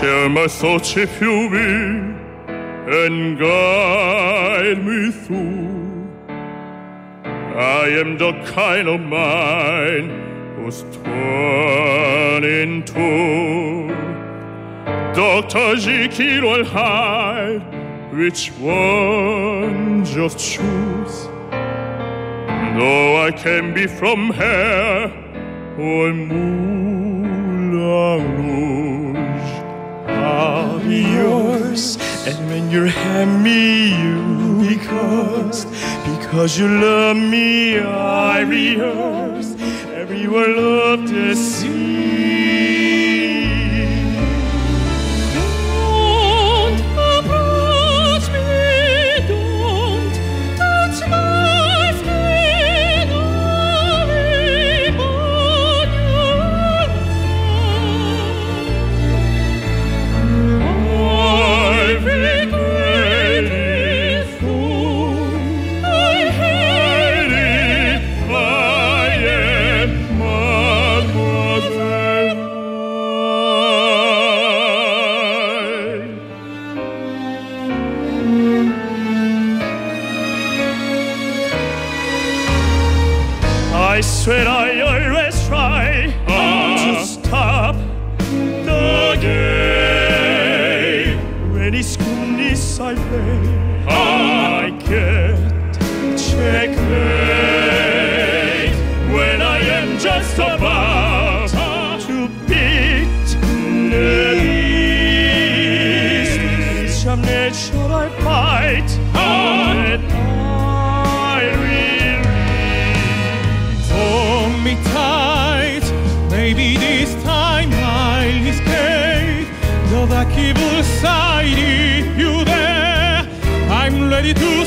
Share my thoughts if you will, and guide me through. I am the kind of mind who's torn in two. Dr. Jekyll will Hyde which one just choose. Though I can be from here or Moulin Rouge. And when you're me, you because because you love me, I rehearse every word of the sea. I Evil side, you there, I'm ready to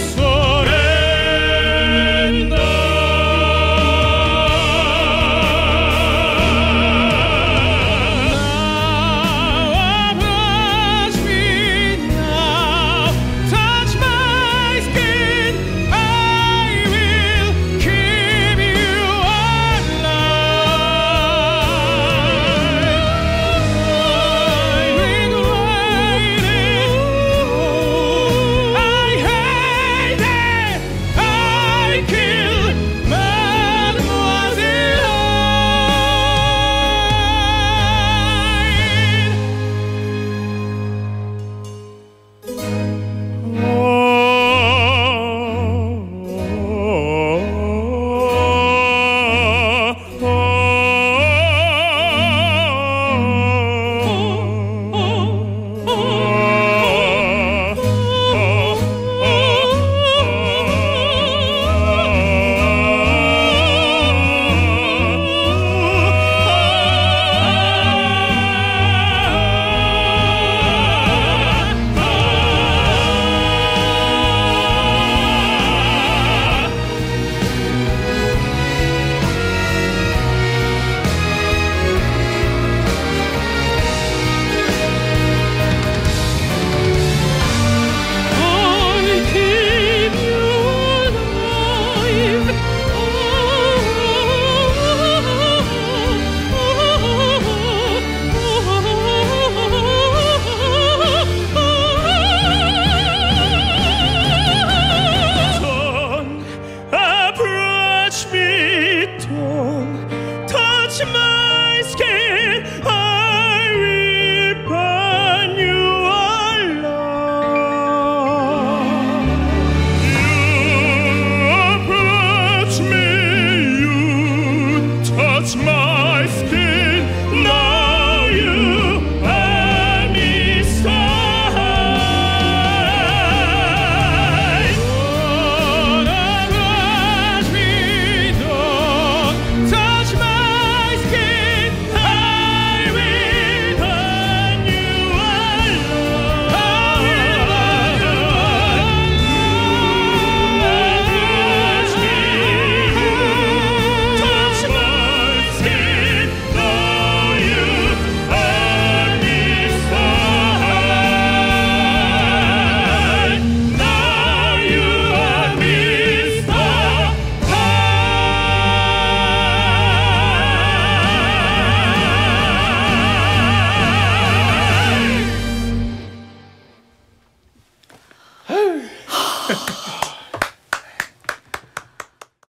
You approach